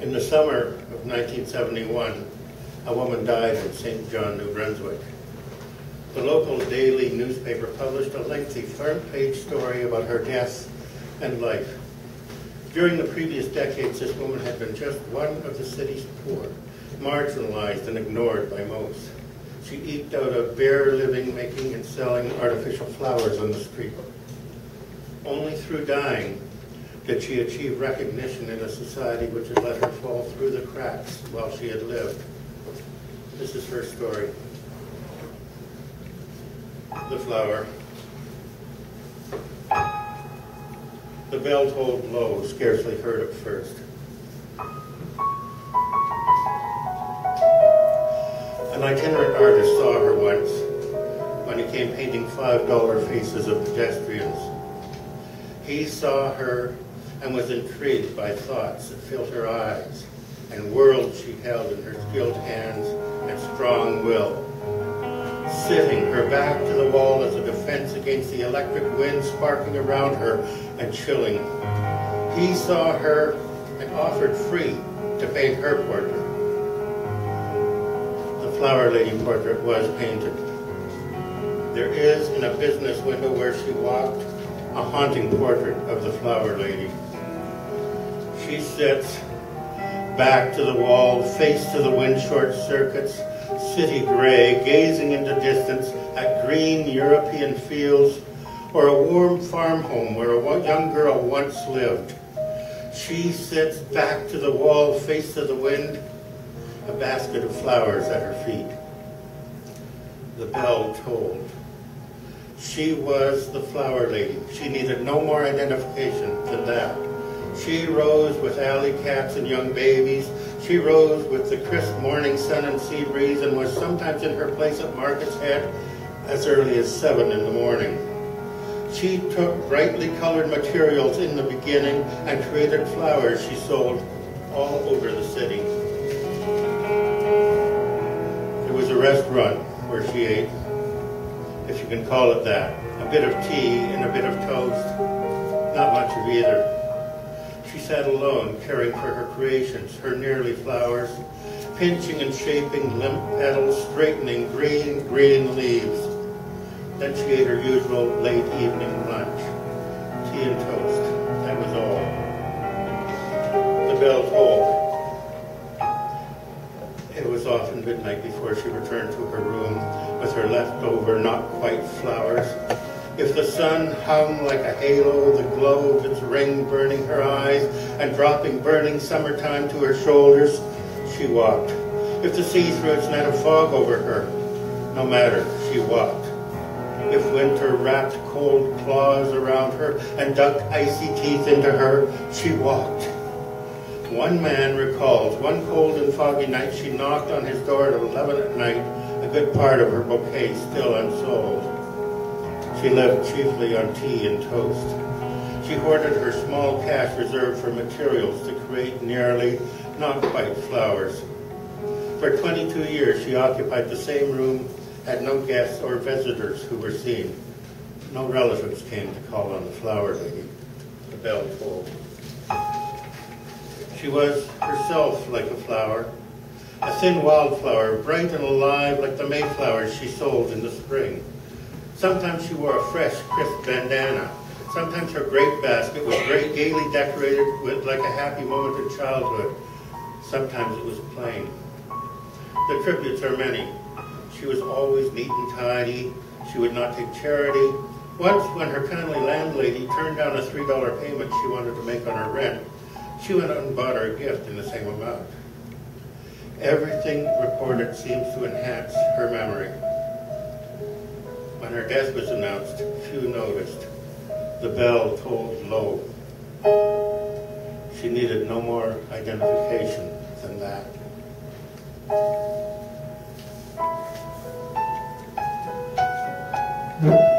In the summer of 1971, a woman died in St. John, New Brunswick. The local daily newspaper published a lengthy front-page story about her death and life. During the previous decades, this woman had been just one of the city's poor, marginalized and ignored by most. She eked out a bare living making and selling artificial flowers on the street. Only through dying did she achieve recognition in a society which had let her fall through the cracks while she had lived. This is her story. The flower. The bell tolled low, scarcely heard at first. An itinerant artist saw her once when he came painting $5 faces of pedestrians. He saw her and was intrigued by thoughts that filled her eyes and worlds she held in her skilled hands and strong will. Sitting, her back to the wall as a defense against the electric wind sparking around her and chilling. He saw her and offered free to paint her portrait The flower lady portrait was painted. There is in a business window where she walked a haunting portrait of the flower lady. She sits back to the wall, face to the wind short circuits, city gray, gazing into distance at green European fields or a warm farm home where a young girl once lived. She sits back to the wall, face to the wind, a basket of flowers at her feet. The bell tolled. She was the flower lady. She needed no more identification than that. She rose with alley cats and young babies. She rose with the crisp morning sun and sea breeze and was sometimes in her place at Market's Head as early as 7 in the morning. She took brightly colored materials in the beginning and created flowers she sold all over the city. There was a restaurant where she ate, if you can call it that. A bit of tea and a bit of toast. Not much of either. She sat alone, caring for her creations, her nearly flowers, pinching and shaping limp petals, straightening green, green leaves. Then she ate her usual late evening lunch, tea and toast. That was all. The bell tolled It was often midnight before she returned to her room with her leftover, not quite flowers. If the sun hung like a halo, the glow of its ring burning her eyes and dropping burning summertime to her shoulders, she walked. If the sea threw its net of fog over her, no matter, she walked. If winter wrapped cold claws around her and dug icy teeth into her, she walked. One man recalls one cold and foggy night she knocked on his door at 11 at night, a good part of her bouquet still unsold. She lived chiefly on tea and toast. She hoarded her small cash reserved for materials to create nearly, not quite, flowers. For 22 years she occupied the same room, had no guests or visitors who were seen. No relatives came to call on the flower lady. The bell tolled. She was herself like a flower, a thin wildflower, bright and alive like the mayflowers she sold in the spring. Sometimes she wore a fresh, crisp bandana. Sometimes her grape basket was very gaily decorated with like a happy moment of childhood. Sometimes it was plain. The tributes are many. She was always neat and tidy. She would not take charity. Once, when her kindly landlady turned down a $3 payment she wanted to make on her rent, she went out and bought her a gift in the same amount. Everything reported seems to enhance her memory. When her death was announced, few noticed. The bell tolled low. She needed no more identification than that. Mm -hmm.